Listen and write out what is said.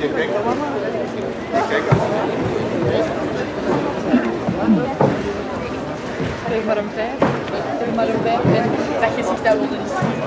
Kijk. Kijk maar een vijf. Zeg maar een vijf. Dat je zich dat is.